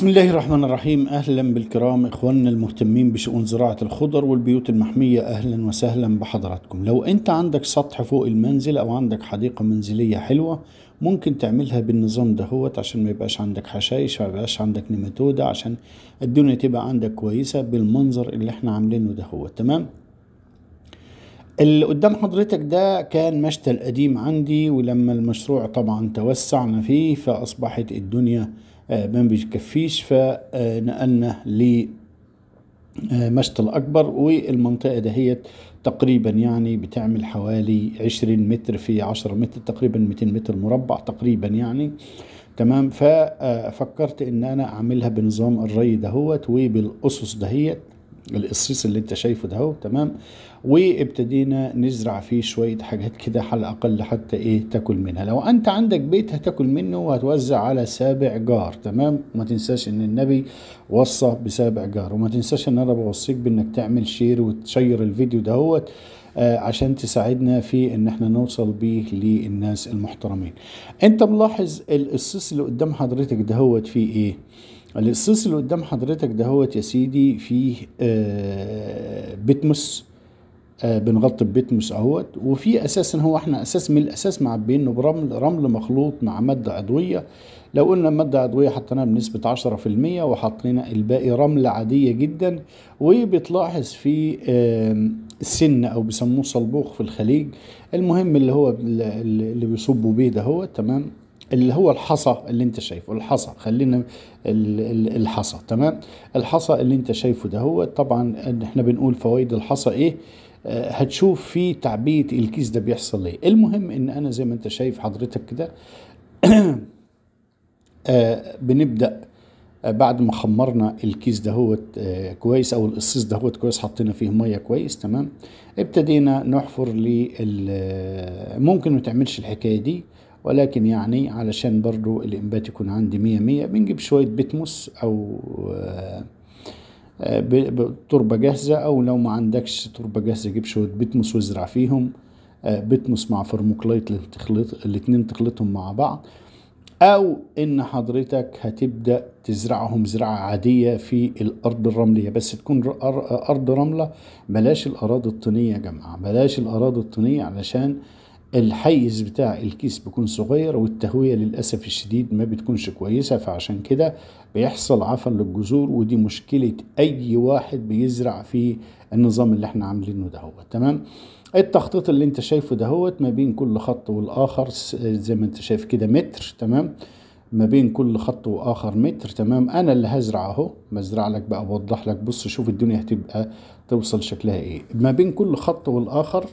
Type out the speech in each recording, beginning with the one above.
بسم الله الرحمن الرحيم. أهلا بالكرام إخواننا المهتمين بشؤون زراعة الخضر والبيوت المحمية. أهلا وسهلا بحضراتكم. لو أنت عندك سطح فوق المنزل أو عندك حديقة منزلية حلوة ممكن تعملها بالنظام دهوت عشان ما يبقاش عندك حشائش ما يبقاش عندك نيماتودا عشان الدنيا تبقى عندك كويسة بالمنظر اللي إحنا عاملينه دهوت. تمام؟ اللي قدام حضرتك ده كان مشتل قديم عندي ولما المشروع طبعا توسعنا فيه فأصبحت الدنيا ما بيكفيش فنقلنا لمشتل أكبر والمنطقة دهيت تقريبا يعني بتعمل حوالي 20 متر في 10 متر تقريبا 200 متر مربع تقريبا يعني. تمام؟ ففكرت إن أنا أعملها بنظام الري دهوت وبالأسس دهيت. القصيص اللي انت شايفه ده اهو تمام؟ وابتدينا نزرع فيه شوية حاجات كده على الأقل حتى إيه تاكل منها. لو أنت عندك بيت هتاكل منه وهتوزع على سابع جار تمام؟ وما تنساش إن النبي وصى بسابع جار وما تنساش إن أنا بوصيك بإنك تعمل شير وتشير الفيديو دهوت آه عشان تساعدنا في إن إحنا نوصل بيه للناس المحترمين. أنت ملاحظ القصيص اللي قدام حضرتك دهوت فيه إيه؟ القصيص اللي قدام حضرتك دهوت يا سيدي فيه آه بتمس آه بنغطي ببتمس أهوت. وفي أساسا هو إحنا أساس من الأساس معبينه برمل رمل مخلوط مع مادة عضوية. لو قلنا مادة عضوية حطيناها بنسبة 10% وحطينا الباقي رمله عادية جدا وبتلاحظ في السن أو بيسموه صلبوخ في الخليج. المهم اللي هو اللي بيصبوا بيه دهوت تمام؟ اللي هو الحصى اللي انت شايفه الحصى خلينا الحصى تمام؟ الحصى اللي انت شايفه ده هو طبعا إحنا بنقول فوائد الحصى إيه؟ آه هتشوف في تعبية الكيس ده بيحصل إيه المهم إن أنا زي ما أنت شايف حضرتك كده آه بنبدأ آه بعد ما خمرنا الكيس دهوت آه كويس أو القصيص دهوت كويس حطينا فيه مية كويس تمام؟ ابتدينا نحفر ممكن ما تعملش الحكاية دي ولكن يعني علشان برضو الإنبات يكون عندي مية مية بنجيب شوية بتموس أو تربة جاهزة أو لو ما عندكش تربة جاهزة جيب شوية بتموس وازرع فيهم. بيتموس مع فيرميكوليت تخلط الاتنين تخلطهم مع بعض. أو إن حضرتك هتبدأ تزرعهم زراعة عادية في الأرض الرملية. بس تكون أرض رملة بلاش الأراضي الطينية يا جماعة بلاش الأراضي الطينية علشان الحيز بتاع الكيس بيكون صغير والتهوية للأسف الشديد ما بتكونش كويسة فعشان كده بيحصل عفن للجذور ودي مشكلة أي واحد بيزرع في النظام اللي إحنا عاملينه دهوت تمام؟ التخطيط اللي انت شايفه دهوت ما بين كل خط والآخر زي ما انت شايف كده متر تمام؟ ما بين كل خط وآخر متر تمام؟ أنا اللي هزرع أهو بزرع لك بقى بوضح لك بص شوف الدنيا هتبقى توصل شكلها إيه. ما بين كل خط والآخر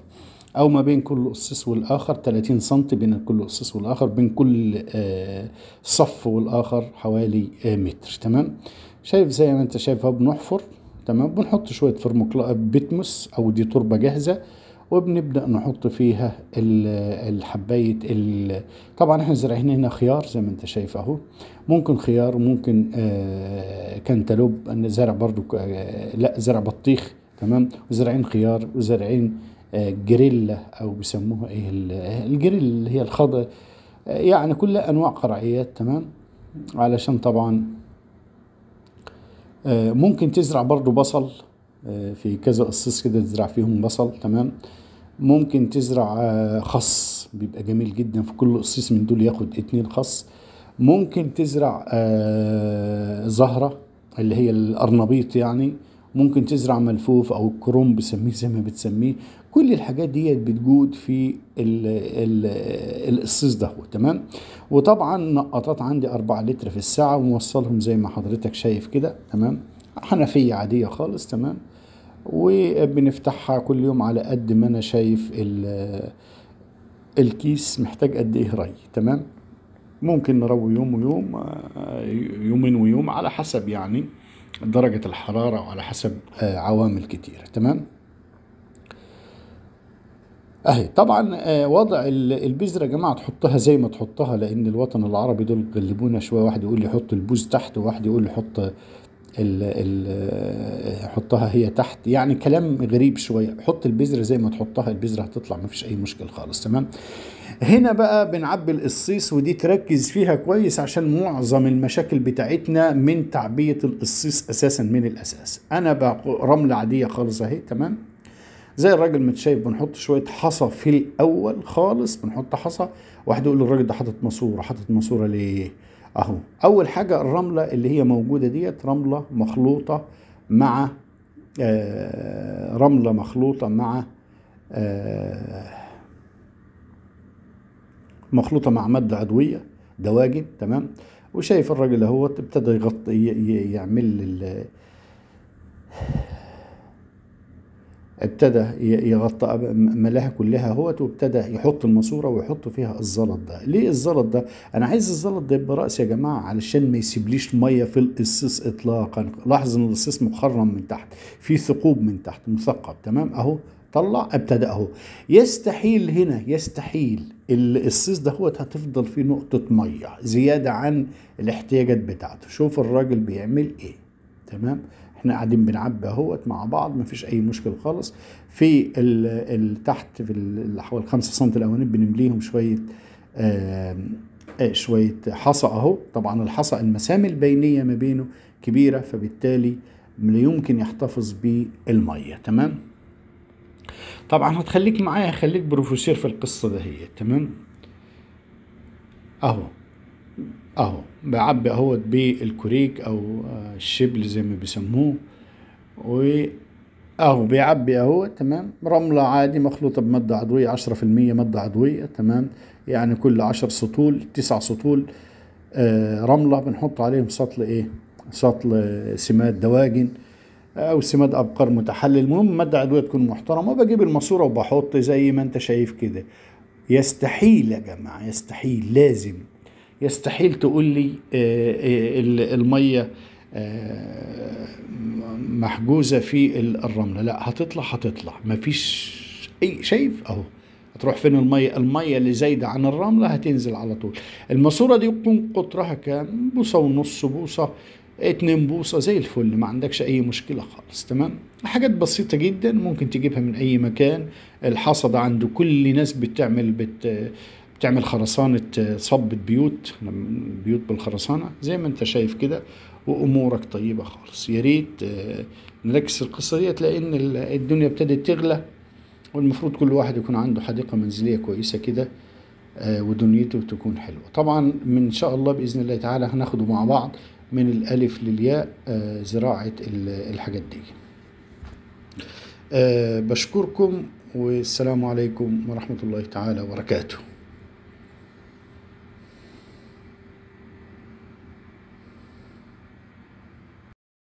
أو ما بين كل قصيص والآخر 30 سم بين كل قصيص والآخر بين كل آه صف والآخر حوالي آه متر. تمام؟ شايف زي ما أنت شايف بنحفر. تمام؟ بنحط شوية فرموكلا بتمس أو دي تربة جاهزة وبنبدأ نحط فيها الحبايه طبعا إحنا زارعين هنا خيار زي ما أنت شايف أهو. ممكن خيار وممكن آه كنتالوب زارع برضو لا زرع بطيخ. تمام؟ وزارعين خيار وزارعين جريلا أو بيسموها إيه الجريل اللي هي الخضر يعني كل أنواع قرعيات تمام؟ علشان طبعا ممكن تزرع برضو بصل في كذا قصص كده تزرع فيهم بصل تمام؟ ممكن تزرع خس بيبقى جميل جدا في كل قصيص من دول ياخد اتنين خس. ممكن تزرع زهرة اللي هي الأرنبيط يعني. ممكن تزرع ملفوف أو الكروم بسميه زي ما بتسميه. كل الحاجات ديت بتجود في القصيص ده تمام؟ وطبعا نقطات عندي 4 لتر في الساعة وموصلهم زي ما حضرتك شايف كده تمام؟ حنفية عادية خالص تمام؟ وبنفتحها كل يوم على قد ما أنا شايف الكيس محتاج قد إيه ري تمام؟ ممكن نروي يوم ويوم يومين ويوم على حسب يعني. درجة الحرارة وعلى حسب عوامل كتيرة تمام؟ أهي طبعا وضع البذرة يا جماعة تحطها زي ما تحطها لأن الوطن العربي دول غلبونا شوية واحد يقول لي حط البوز تحت وواحد يقول لي حط حطها هي تحت. يعني كلام غريب شوية. حط البذرة زي ما تحطها البذرة هتطلع ما فيش أي مشكلة خالص. تمام؟ هنا بقى بنعبي القصيص ودي تركز فيها كويس عشان معظم المشاكل بتاعتنا من تعبية القصيص أساسا من الأساس. أنا بقى رملة عادية خالص أهي. تمام؟ زي الراجل ما شايف بنحط شوية حصى في الأول خالص. بنحط حصى واحد يقول الراجل ده حاطط ماسورة. حاطط ماسورة ليه؟ أهو. أول حاجة الرملة اللي هي موجودة ديت رملة مخلوطة مع آه رملة مخلوطة مع آه مخلوطة مع مادة عضوية دواجن تمام؟ وشايف الراجل أهوت ابتدى يغطي يعمل ابتدى يغطى ملاها كلها اهوت وابتدى يحط الماسورة ويحط فيها الزلط ده. ليه الزلط ده؟ أنا عايز الزلط ده يبقى رأس يا جماعة علشان ما يسيبليش مية في القصيص اطلاقا. لاحظ إن القصيص مخرم من تحت في ثقوب من تحت مثقب تمام؟ أهو طلع ابتدى أهو. يستحيل هنا يستحيل القصيص ده هو هتفضل فيه نقطة مية زيادة عن الاحتياجات بتاعته. شوف الراجل بيعمل إيه. تمام؟ إحنا قاعدين بنعبي اهوت مع بعض مفيش أي مشكلة خالص. في تحت في ال- حوالي 5 سم الأولانيين بنمليهم شوية آه شوية حصى أهو. طبعا الحصى المسام البينية ما بينه كبيرة فبالتالي لا يمكن يحتفظ بالمية. تمام؟ طبعا هتخليك معايا خليك بروفيسور في القصة ده هي تمام؟ أهو. أهو بعبي اهوت بالكوريك أو آه، الشبل زي ما بيسموه. و أهو بيعبي أهو تمام؟ رملة عادي مخلوطة بمادة عضوية عشرة في المية مادة عضوية تمام؟ يعني كل عشر سطول تسع سطول آه رملة بنحط عليهم سطل إيه؟ سطل آه، سماد دواجن أو سماد ابقار متحلل. المهم مادة عضوية تكون محترمة وبجيب الماسورة وبحط زي ما أنت شايف كده. يستحيل يا جماعة يستحيل لازم يستحيل تقول لي آه، آه، ال- المية آه، محجوزة في ال- الرملة. لا هتطلع هتطلع. مفيش أي شايف أهو. هتروح فين المية؟ المية اللي زايدة عن الرملة هتنزل على طول. الماسورة دي يكون قطرها كام؟ بوصة ونص بوصة اتنين بوصة زي الفل. ما عندكش أي مشكلة خالص. تمام؟ حاجات بسيطة جدا ممكن تجيبها من أي مكان. الحصى ده عند كل ناس بتعمل بت بتعمل خرسانة صبة بيوت بيوت بالخرسانة. زي ما انت شايف كده وأمورك طيبة خالص. يا ريت آه، نركز القصة ديت ال- الدنيا ابتدت تغلى والمفروض كل واحد يكون عنده حديقة منزلية كويسة كده آه، ودنيته تكون حلوة. طبعا من إن شاء الله بإذن الله تعالى هناخده مع بعض من الألف للياء آه، زراعة ال- الحاجات دي. آه، بشكركم والسلام عليكم ورحمة الله تعالى وبركاته.